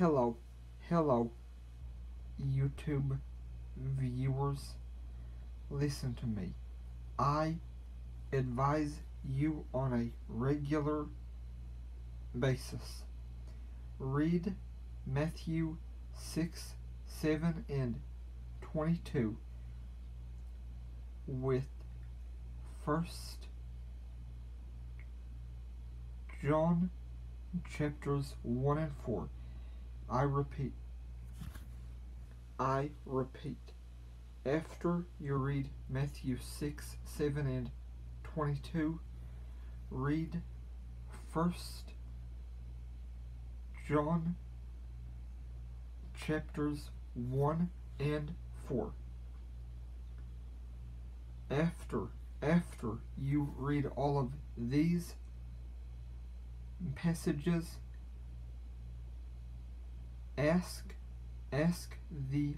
Hello, hello, YouTube viewers. Listen to me. I advise you on a regular basis. Read Matthew 6, 7, and 22 with First John chapters 1 and 4. I repeat, I repeat, after you read Matthew 6, 7, and 22, read First John chapters 1 and 4. After after you read all of these passages ask ask the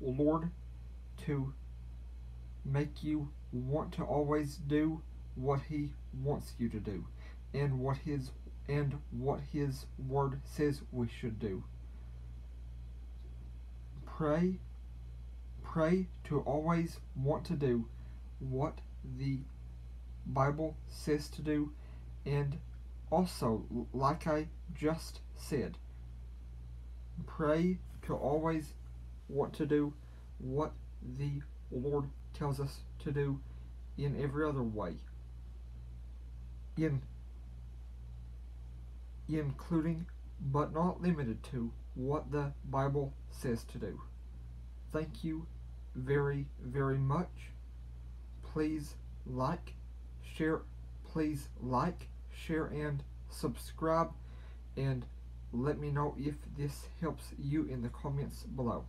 Lord to make you want to always do what he wants you to do and what his and what his word says we should do. Pray pray to always want to do what the Bible says to do. And also like I just said pray to always want to do what the Lord tells us to do in every other way. In including but not limited to what the Bible says to do. Thank you very very much. Please like share please like share and subscribe and let me know if this helps you in the comments below